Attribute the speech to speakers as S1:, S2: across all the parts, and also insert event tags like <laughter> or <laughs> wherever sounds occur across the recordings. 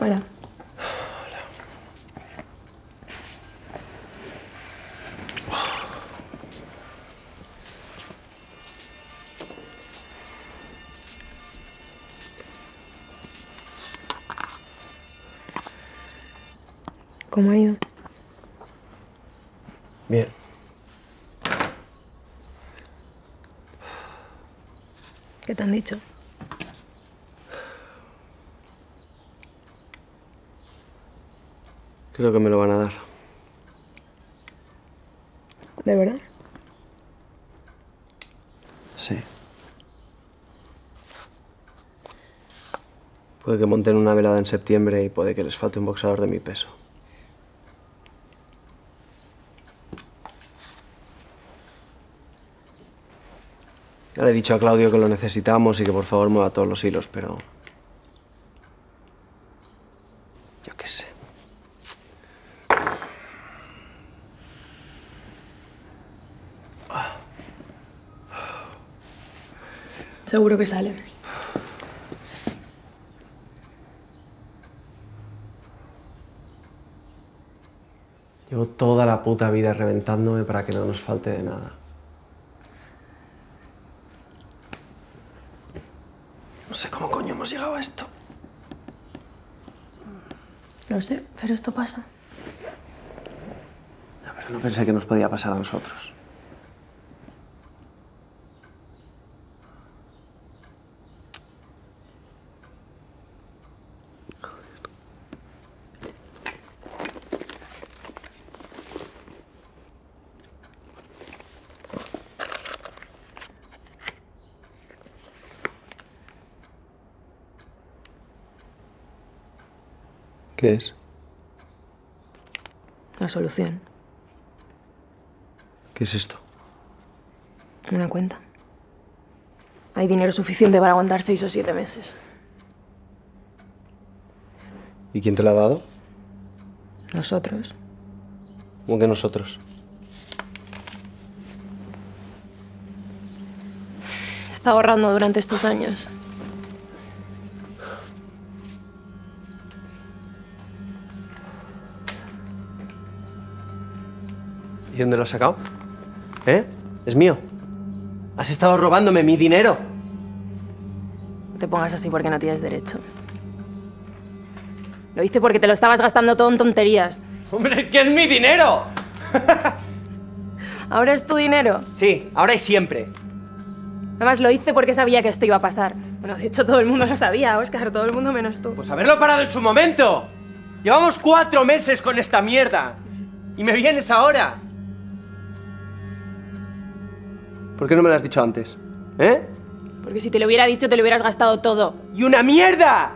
S1: Para. ¿Cómo ha ido?
S2: Bien.
S1: ¿Qué te han dicho?
S2: Creo que me lo van a dar.
S1: ¿De verdad?
S2: Sí. Puede que monten una velada en septiembre y puede que les falte un boxeador de mi peso. Ya le he dicho a Claudio que lo necesitamos y que por favor mueva todos los hilos, pero... Yo qué sé.
S1: Seguro que sale.
S2: Llevo toda la puta vida reventándome para que no nos falte de nada. No sé cómo coño hemos llegado a esto.
S1: No sé, pero esto pasa.
S2: Pero no pensé que nos podía pasar a nosotros. ¿Qué es?
S1: La solución.
S2: ¿Qué es esto?
S1: Una cuenta. Hay dinero suficiente para aguantar seis o siete meses.
S2: ¿Y quién te la ha dado?
S1: Nosotros.
S2: ¿Cómo que nosotros?
S1: Estado ahorrando durante estos años.
S2: ¿Y dónde lo has sacado? ¿Eh? ¿Es mío? ¿Has estado robándome mi dinero?
S1: No te pongas así porque no tienes derecho. Lo hice porque te lo estabas gastando todo en tonterías.
S2: ¡Hombre, que es mi dinero! <laughs>
S1: Ahora es tu dinero.
S2: Sí, ahora y siempre.
S1: Además, lo hice porque sabía que esto iba a pasar. Bueno, de hecho, todo el mundo lo sabía, Oscar. Todo el mundo menos tú.
S2: Pues haberlo parado en su momento. Llevamos cuatro meses con esta mierda. Y me vienes ahora. ¿Por qué no me lo has dicho antes? ¿Eh?
S1: Porque si te lo hubiera dicho, te lo hubieras gastado todo.
S2: ¡Y una mierda!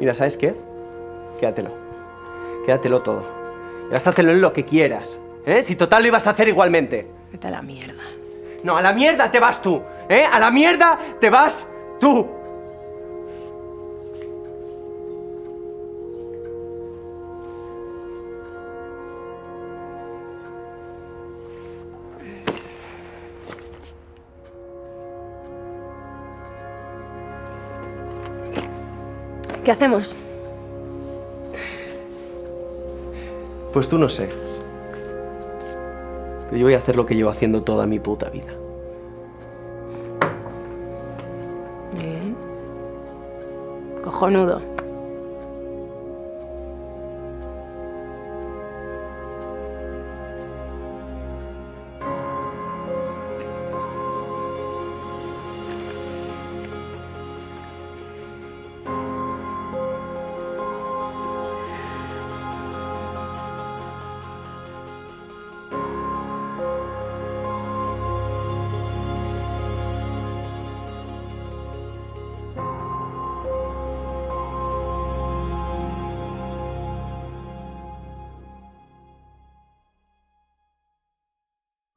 S2: Mira, ¿sabes qué? Quédatelo. Quédatelo todo. Gástatelo en lo que quieras. ¿Eh? Si total lo ibas a hacer igualmente.
S1: Vete a la mierda.
S2: No, a la mierda te vas tú. ¿Eh? A la mierda te vas tú.
S1: ¿Qué hacemos?
S2: Pues tú no sé. Pero yo voy a hacer lo que llevo haciendo toda mi puta vida.
S1: Bien. Cojonudo.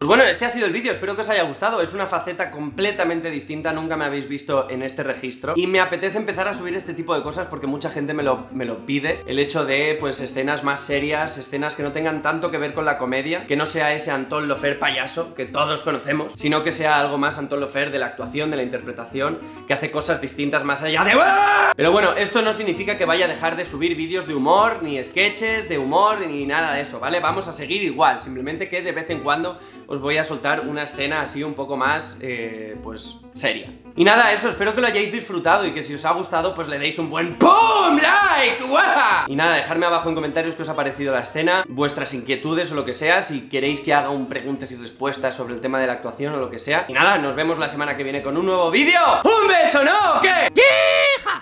S2: Pues bueno, este ha sido el vídeo, espero que os haya gustado. Es una faceta completamente distinta, nunca me habéis visto en este registro. Y me apetece empezar a subir este tipo de cosas porque mucha gente me lo, me lo pide. El hecho de, pues, escenas más serias, escenas que no tengan tanto que ver con la comedia, que no sea ese Anton Lofer payaso que todos conocemos, sino que sea algo más Anton Lofer de la actuación, de la interpretación, que hace cosas distintas más allá de... Pero bueno, esto no significa que vaya a dejar de subir vídeos de humor, ni sketches de humor, ni nada de eso, ¿vale? Vamos a seguir igual, simplemente que de vez en cuando os voy a soltar una escena así un poco más, eh, pues, seria. Y nada, eso, espero que lo hayáis disfrutado y que si os ha gustado, pues le deis un buen PUM like, ¡Guau! Y nada, dejadme abajo en comentarios qué os ha parecido la escena, vuestras inquietudes o lo que sea, si queréis que haga un preguntas y respuestas sobre el tema de la actuación o lo que sea. Y nada, nos vemos la semana que viene con un nuevo vídeo. ¡Un beso, no! ¿Qué? ¡Hija!